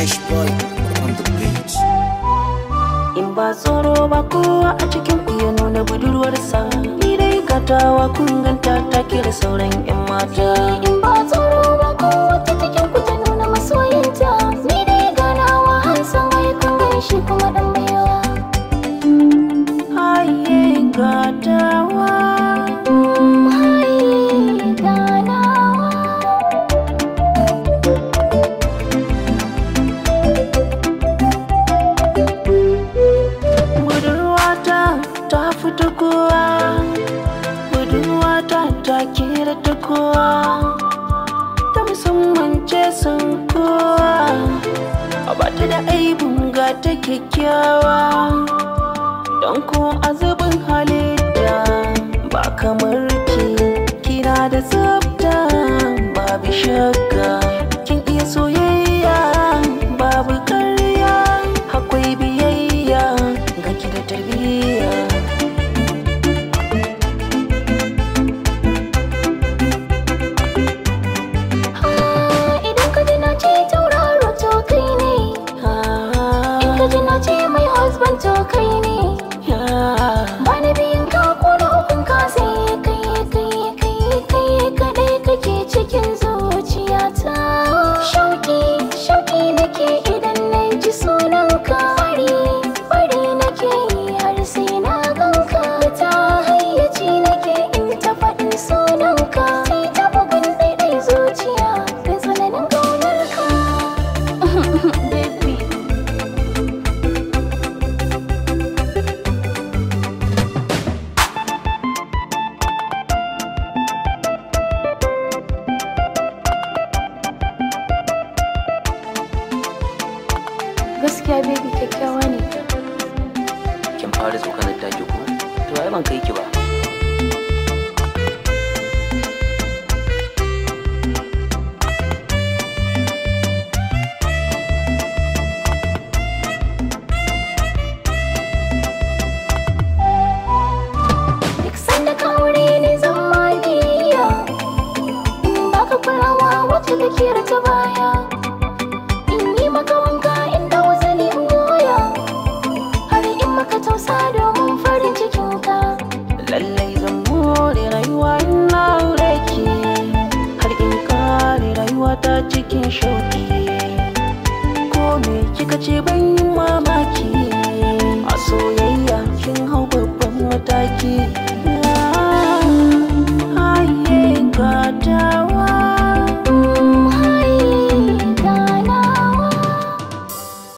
Fresh boy on the beat. In ba tsoro ba kowa a cikin ku ya nuna budurwarsa. Ni dai gatawa kun ganta ta kira sauran 'yan mata. In ba tsoro ba ko wata cikin ku ta nuna masoyinta. Ni dai ganawa har san wai kun gan shi kuma dan baiwa Haye gatawa. Ta kira ta kowa. Ta musamman ce sun kowa. A bata da aibun ga ta kyakkyawa. Don ko azubin halitta ba kamar ki Kina da tsafta babu shakka. Gaskiya baby kyakkyawa ne. Kin fara tsokanar taki ko? To ai ban kai ki ba. Duk sanda ka cikin shauki. Ko me kika ce ban